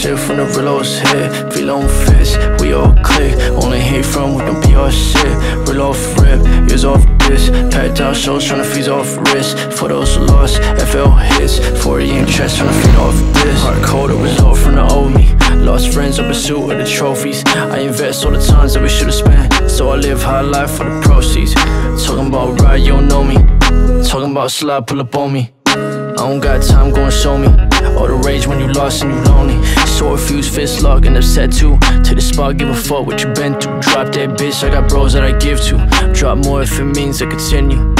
shit from the reloads hit. Vlone fist, we all click. Only hate from we can be our shit. Real off rip, years off this. Packed out shows tryna feed off wrist. For those lost, FL hits. 40 in chest tryna feed off this. Hard code, it was all from the old me. Lost friends in pursuit of the trophies. I invest all the times that we should've spent. So I live high life for the proceeds. Talking about ride, you don't know me. Talking about slide, pull up on me. I don't got time, go and show me. All the rage when you lost and you lonely. Sword fuse, fist lock, and upset too. To the spot, give a fuck what you been through. Drop that bitch, I got bros that I give to. Drop more if it means I continue.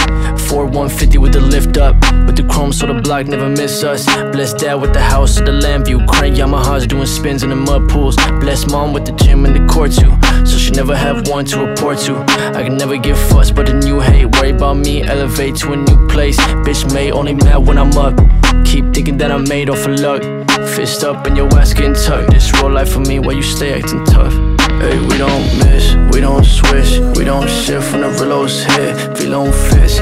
Ford 150 with the lift up. With the chrome so the block never miss us. Bless dad with the house of the land view. Crank Yamahas doing spins in the mud pools. Bless mom with the gym and the court too. So she never have one to report to. I can never get fuss, but the new hate. Worry about me, elevate to a new place. Bitch made only mad when I'm up. Keep thinking that I'm made off of luck. Fist up and your ass getting tucked. This real life for me, while you stay acting tough? Hey, we don't miss, we don't switch, we don't shift when the reloads hit. Vlone fist,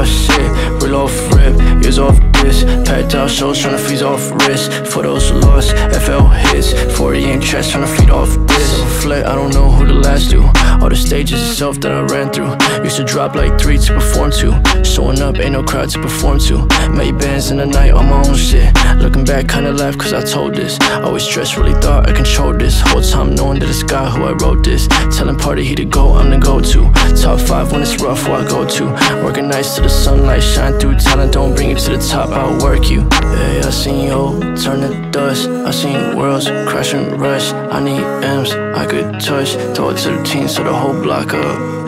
our shit. Real off rip, years off this. Packed out shows tryna feed off wrist. For those lost, FL hits. 40 in chest tryna feed off this. Flat, I don't know who the last do. All the stages itself that I ran through. Used to drop like three to perform to. Showing up, ain't no crowd to perform to. Made bands in the night on my own shit. Looking back, kinda laugh cause I told this. Always stressed, really thought I controlled this. Whole time knowing that it's God who I wrote this. Telling party he to go, I'm the go to. Top five when it's rough, who I go to. Working nights till the sunlight shine through. Talent don't bring you to the top, I'll work you. Yeah, I seen you turn to dust. I seen worlds crash and rush. I need M's I could touch. Throw it to the team so the whole block up.